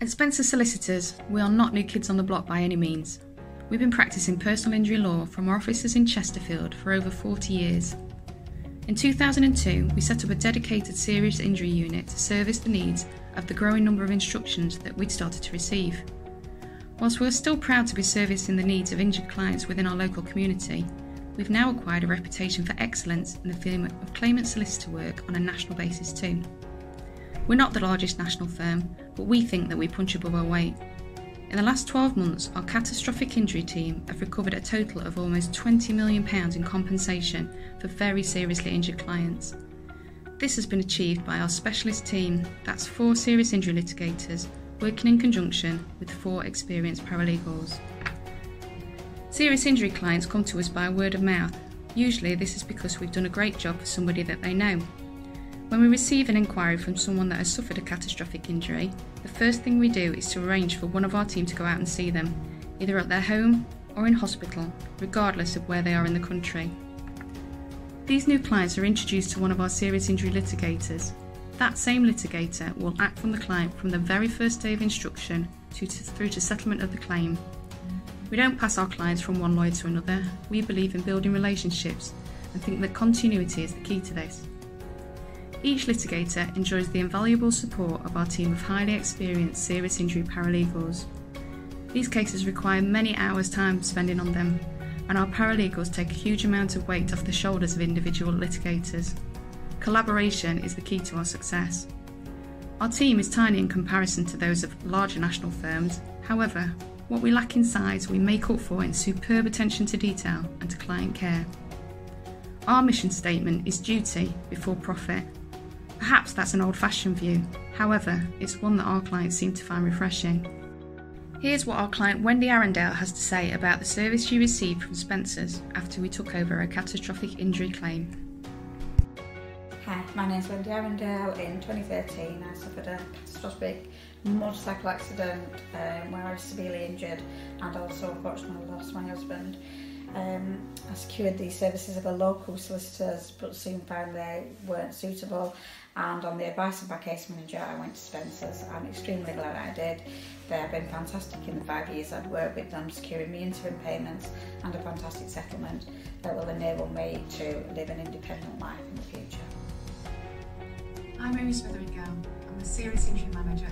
At Spencer Solicitors, we are not new kids on the block by any means. We've been practicing personal injury law from our offices in Chesterfield for over 40 years. In 2002, we set up a dedicated serious injury unit to service the needs of the growing number of instructions that we'd started to receive. Whilst we're still proud to be servicing the needs of injured clients within our local community, we've now acquired a reputation for excellence in the field of claimant solicitor work on a national basis too. We're not the largest national firm, but we think that we punch above our weight. In the last 12 months, our catastrophic injury team have recovered a total of almost £20 million in compensation for very seriously injured clients. This has been achieved by our specialist team, that's four serious injury litigators, working in conjunction with four experienced paralegals. Serious injury clients come to us by word of mouth. Usually, this is because we've done a great job for somebody that they know. When we receive an inquiry from someone that has suffered a catastrophic injury, the first thing we do is to arrange for one of our team to go out and see them, either at their home or in hospital, regardless of where they are in the country. These new clients are introduced to one of our serious injury litigators. That same litigator will act from the client from the very first day of instruction to, to, through to settlement of the claim. We don't pass our clients from one lawyer to another. We believe in building relationships and think that continuity is the key to this. Each litigator enjoys the invaluable support of our team of highly experienced serious injury paralegals. These cases require many hours' time spending on them, and our paralegals take a huge amount of weight off the shoulders of individual litigators. Collaboration is the key to our success. Our team is tiny in comparison to those of larger national firms, however, what we lack in size we make up for in superb attention to detail and to client care. Our mission statement is duty before profit Perhaps that's an old fashioned view, however, it's one that our clients seem to find refreshing. Here's what our client Wendy Arundel has to say about the service she received from Spencer's after we took over a catastrophic injury claim. Hi, my name is Wendy Arundel. In 2013, I suffered a catastrophic motorcycle accident um, where I was severely injured and also unfortunately lost my husband. Um, I secured the services of a local solicitors but soon found they weren't suitable and on the advice of my case manager I went to Spencer's. I'm extremely glad I did. They have been fantastic in the five years I've worked with them, securing me interim payments and a fantastic settlement that will enable me to live an independent life in the future. I'm Amy Switheringale. I'm a serious injury manager